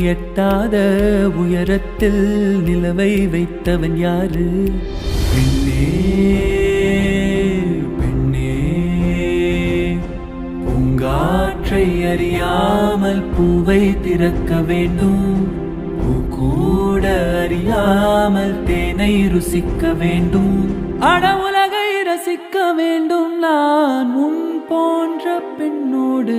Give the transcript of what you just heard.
எட்டாத உயரத்தில் நிலவை வைத்தவன் யாரு? பெண்ணே பெண்ணே பூங்காற்றை அறியாமல் பூவை திறக்க வேண்டும். பூ கூட அறியாமல் தேனை ருசிக்க வேண்டும். அட உலகை ரசிக்க வேண்டும். நான் உன் போன்ற பெண்ணோடு